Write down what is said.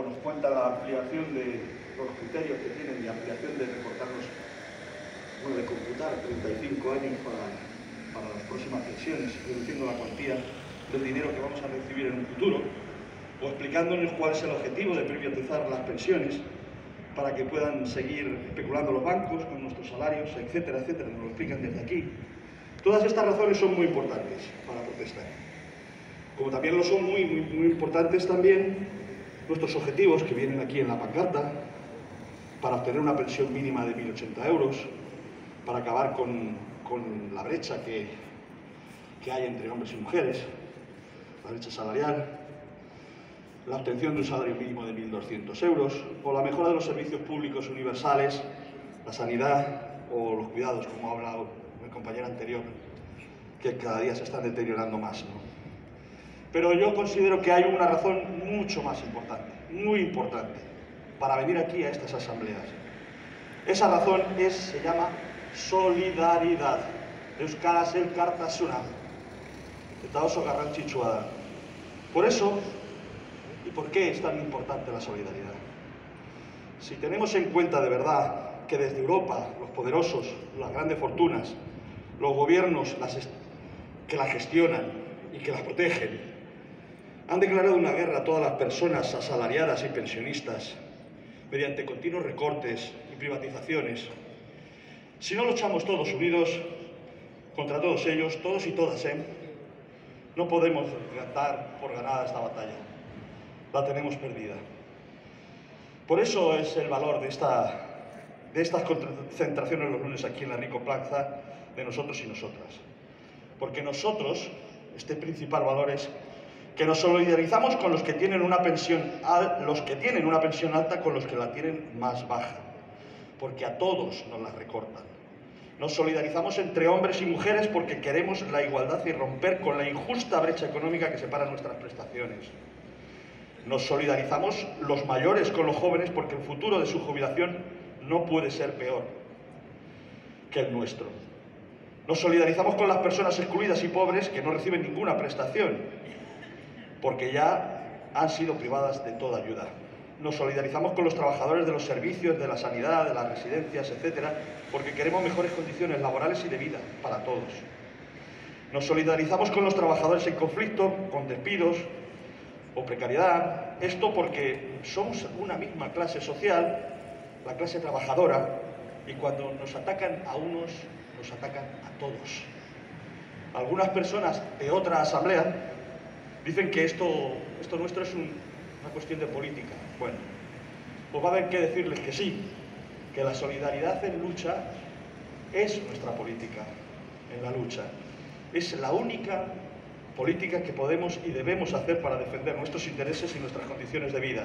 o nos cuenta la ampliación de los criterios que tienen de ampliación de recortarnos, bueno, de computar 35 años para, para las próximas pensiones, reduciendo la cuantía del dinero que vamos a recibir en un futuro, o explicándonos cuál es el objetivo de privatizar las pensiones para que puedan seguir especulando los bancos con nuestros salarios, etcétera, etcétera, nos lo explican desde aquí. Todas estas razones son muy importantes para protestar. Como también lo son muy, muy, muy importantes también nuestros objetivos que vienen aquí en la pancarta, para obtener una pensión mínima de 1.080 euros, para acabar con, con la brecha que, que hay entre hombres y mujeres, la brecha salarial, la obtención de un salario mínimo de 1.200 euros o la mejora de los servicios públicos universales, la sanidad o los cuidados, como ha hablado mi compañera anterior, que cada día se están deteriorando más. Pero yo considero que hay una razón mucho más importante, muy importante, para venir aquí a estas asambleas. Esa razón es, se llama solidaridad. Euskaraz elkartasuna. Eta oso garrantzitsua da. Por eso, ¿y por qué es tan importante la solidaridad? Si tenemos en cuenta de verdad que desde Europa los poderosos, las grandes fortunas, los gobiernos las que la gestionan y que las protegen, han declarado una guerra a todas las personas asalariadas y pensionistas mediante continuos recortes y privatizaciones, si no luchamos todos unidos contra todos ellos, todos y todas, ¿eh? no podemos dar por ganada esta batalla. La tenemos perdida. Por eso es el valor de, esta, de estas concentraciones los lunes aquí en la Rico Plaza de nosotros y nosotras. Porque nosotros, este principal valor es que nos solidarizamos con los que tienen una pensión, alta con los que la tienen más baja porque a todos nos las recortan. Nos solidarizamos entre hombres y mujeres porque queremos la igualdad y romper con la injusta brecha económica que separa nuestras prestaciones. Nos solidarizamos los mayores con los jóvenes porque el futuro de su jubilación no puede ser peor que el nuestro. Nos solidarizamos con las personas excluidas y pobres que no reciben ninguna prestación porque ya han sido privadas de toda ayuda nos solidarizamos con los trabajadores de los servicios, de la sanidad, de las residencias, etcétera, porque queremos mejores condiciones laborales y de vida para todos. Nos solidarizamos con los trabajadores en conflicto, con despidos o precariedad. Esto porque somos una misma clase social, la clase trabajadora, y cuando nos atacan a unos, nos atacan a todos. Algunas personas de otra asamblea dicen que esto, esto nuestro es un, una cuestión de política. Bueno, pues va a haber que decirles que sí, que la solidaridad en lucha es nuestra política en la lucha. Es la única política que podemos y debemos hacer para defender nuestros intereses y nuestras condiciones de vida.